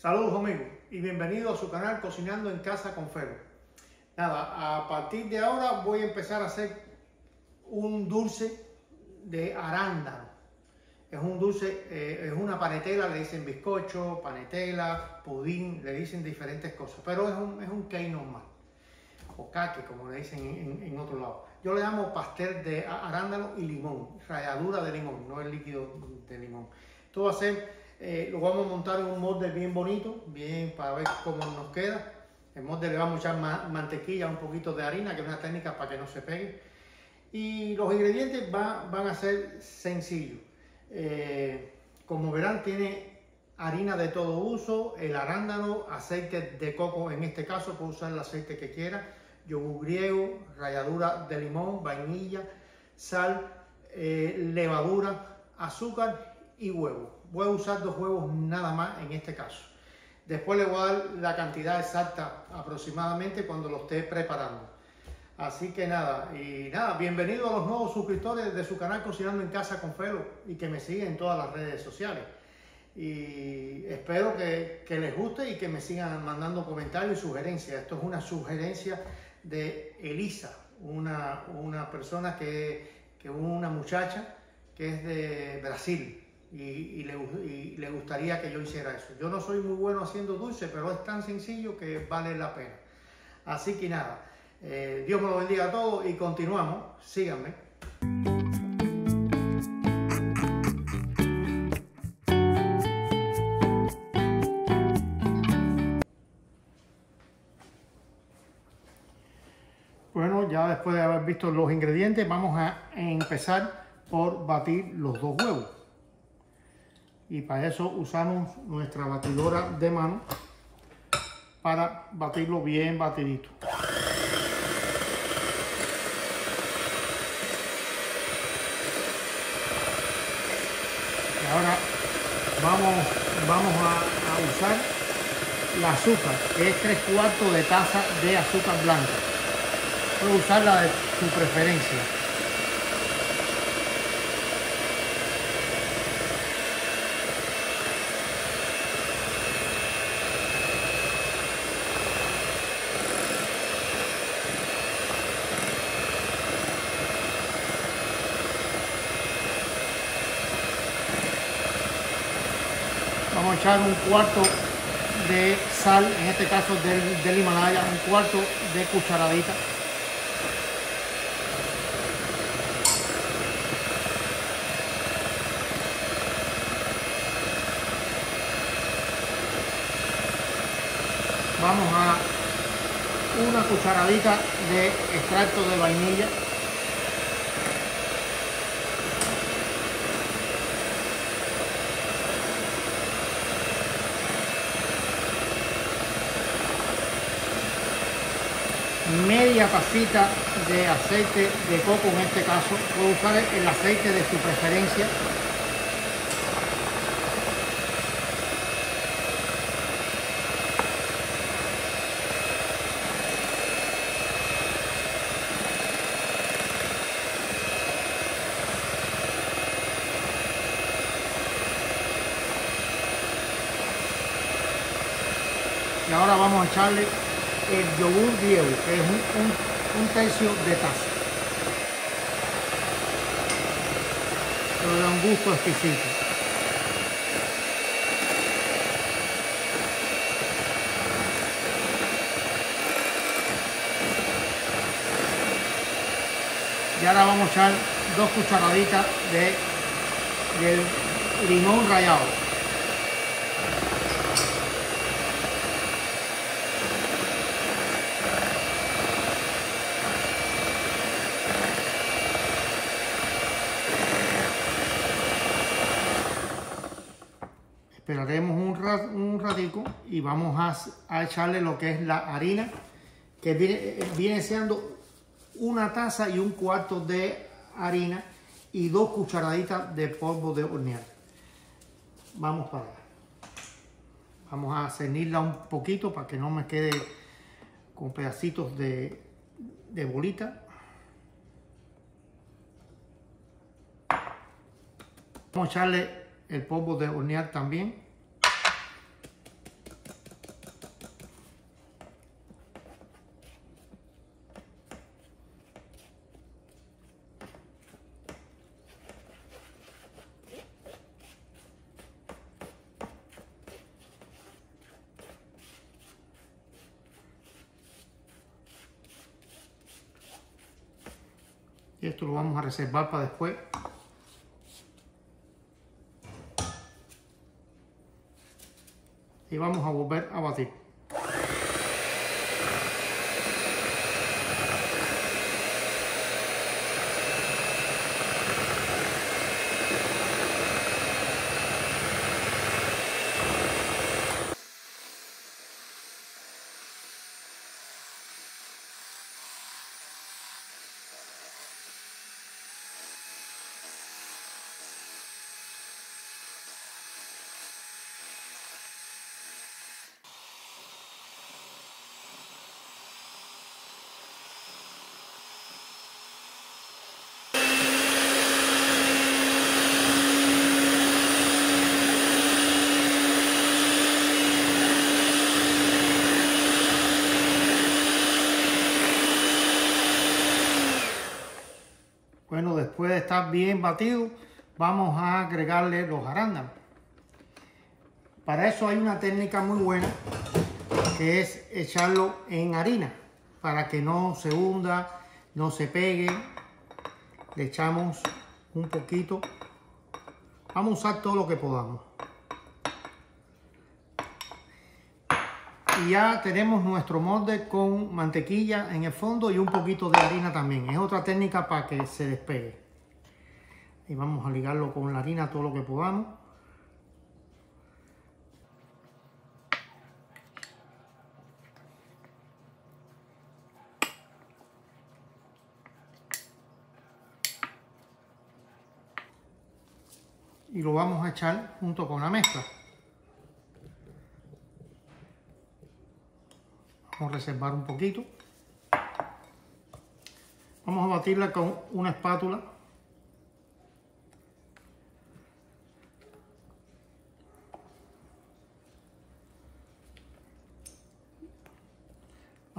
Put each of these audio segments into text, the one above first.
Saludos amigos y bienvenidos a su canal Cocinando en Casa con Fero. Nada, a partir de ahora voy a empezar a hacer un dulce de arándano. Es un dulce, eh, es una panetela, le dicen bizcocho, panetela, pudín, le dicen diferentes cosas, pero es un, es un cake normal, o cake como le dicen en, en otro lado. Yo le llamo pastel de arándano y limón, ralladura de limón, no el líquido de limón. Esto va a ser eh, lo vamos a montar en un molde bien bonito, bien para ver cómo nos queda. El molde le vamos a echar mantequilla, un poquito de harina, que es una técnica para que no se pegue. Y los ingredientes van a ser sencillos. Eh, como verán, tiene harina de todo uso, el arándano, aceite de coco, en este caso puede usar el aceite que quiera, yogur griego, ralladura de limón, vainilla, sal, eh, levadura, azúcar y huevo voy a usar dos huevos nada más en este caso. Después le voy a dar la cantidad exacta aproximadamente cuando lo esté preparando. Así que nada, y nada, bienvenido a los nuevos suscriptores de su canal Cocinando en Casa con Felo y que me siguen en todas las redes sociales. Y espero que, les guste y que me sigan mandando comentarios y sugerencias. Esto es una sugerencia de Elisa, una, una persona que, que una muchacha que es de Brasil y, le, gustaría que yo hiciera eso. Yo no soy muy bueno haciendo dulce, pero es tan sencillo que vale la pena. Así que nada, eh, Dios me lo bendiga a todos y continuamos. Síganme. Bueno, ya después de haber visto los ingredientes, vamos a empezar por batir los dos huevos y para eso usamos nuestra batidora de mano para batirlo bien batidito. Y ahora vamos, vamos a, usar la azúcar, que es 3 cuartos de taza de azúcar blanca. Puede usar la de su preferencia. vamos a echar un cuarto de sal, en este caso del, del Himalaya, un cuarto de cucharadita. Vamos a una cucharadita de extracto de vainilla. Media tacita de aceite de coco en este caso. Puedo usar el aceite de su preferencia. Y ahora vamos a echarle el yogur griego, que es un, tercio de taza. Pero da un gusto exquisito. Y ahora vamos a echar dos cucharaditas de, del limón rallado. Esperaremos un, un ratico y vamos a, echarle lo que es la harina, que viene, viene siendo una taza y un cuarto de harina y dos cucharaditas de polvo de hornear. Vamos para allá. Vamos a cenirla un poquito para que no me quede con pedacitos de, de bolita. Vamos a echarle el polvo de hornear también. Y esto lo vamos a reservar para después. Y vamos a volver a batir. Bueno, estar bien batido, vamos a agregarle los arándanos. Para eso hay una técnica muy buena, que es echarlo en harina, para que no se hunda, no se pegue. Le echamos un poquito. Vamos a usar todo lo que podamos. y ya tenemos nuestro molde con mantequilla en el fondo y un poquito de harina también. Es otra técnica para que se despegue. Y vamos a ligarlo con la harina todo lo que podamos. Y lo vamos a echar junto con la mezcla. Vamos a reservar un poquito. Vamos a batirla con una espátula.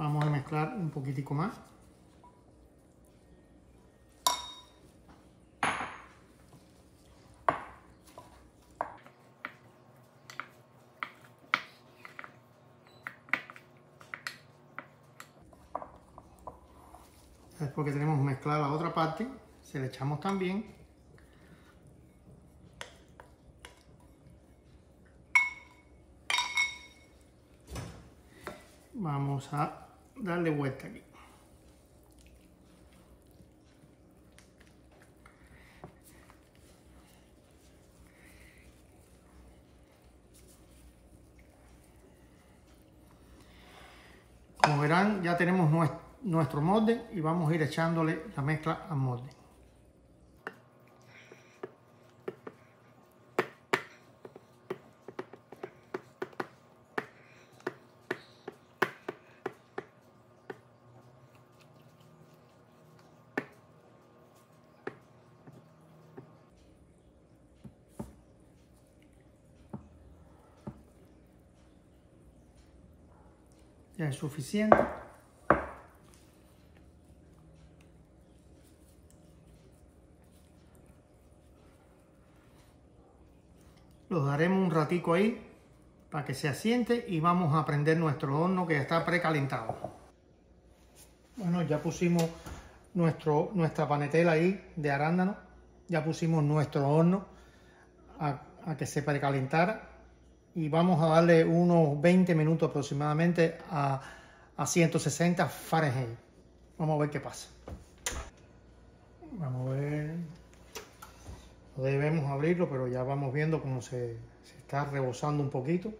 Vamos a mezclar un poquitico más. Después que tenemos mezclada la otra parte, se le echamos también. Vamos a darle vuelta aquí. Como verán, ya tenemos nuestro molde y vamos a ir echándole la mezcla al molde. Ya es suficiente. Los daremos un ratico ahí para que se asiente y vamos a prender nuestro horno que ya está precalentado. Bueno, ya pusimos nuestro, nuestra panetela ahí de arándano. Ya pusimos nuestro horno a, que se precalentara y vamos a darle unos 20 minutos aproximadamente a, a 160 Fahrenheit. Vamos a ver qué pasa. Vamos a ver. No debemos abrirlo, pero ya vamos viendo cómo se, está rebosando un poquito.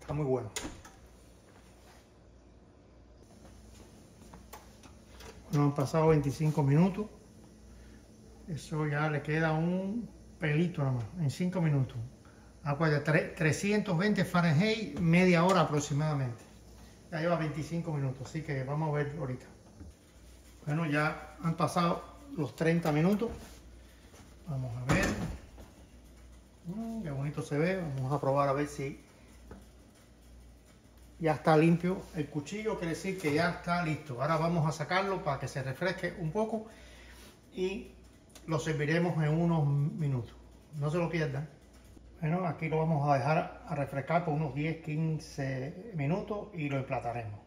Está muy bueno. Bueno, han pasado 25 minutos. Eso ya le queda un pelito nada más, en 5 minutos. Agua de 320 Fahrenheit, media hora aproximadamente. Ya lleva 25 minutos, así que vamos a ver ahorita. Bueno, ya han pasado los 30 minutos. Vamos a ver. Mm, qué bonito se ve. Vamos a probar a ver si ya está limpio el cuchillo. Quiere decir que ya está listo. Ahora vamos a sacarlo para que se refresque un poco y lo serviremos en unos minutos. No se lo pierdan. Bueno, aquí lo vamos a dejar a refrescar por unos 10-15 minutos y lo emplataremos.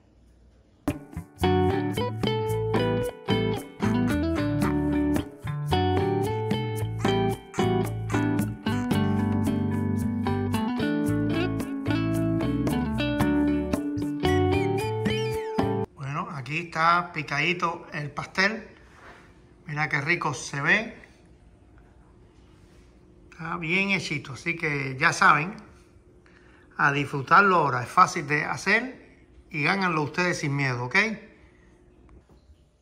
Bueno, aquí está picadito el pastel. Mira qué rico se ve. Está bien hechito, así que ya saben, a disfrutarlo ahora. Es fácil de hacer y gánganlo ustedes sin miedo, ¿ok?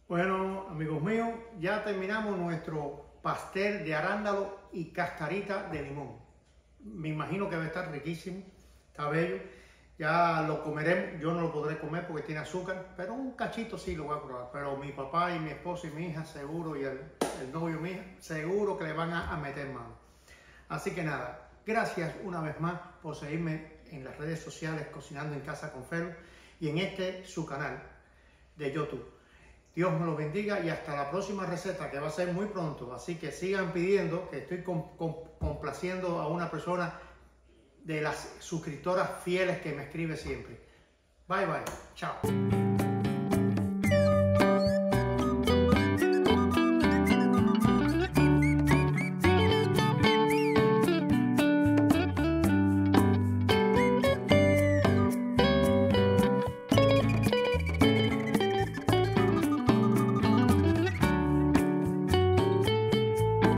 Bueno, amigos míos, ya terminamos nuestro pastel de arándalo y cascarita de limón. Me imagino que va a estar riquísimo, está bello. Ya lo comeremos, yo no lo podré comer porque tiene azúcar, pero un cachito sí lo voy a probar. Pero mi papá y mi esposa y mi hija seguro, y el, novio hija, seguro que le van a, meter mano. Así que nada, gracias una vez más por seguirme en las redes sociales Cocinando en Casa con Fero y en este su canal de YouTube. Dios me lo bendiga y hasta la próxima receta que va a ser muy pronto. Así que sigan pidiendo que estoy complaciendo a una persona de las suscriptoras fieles que me escribe siempre. Bye bye. Chao.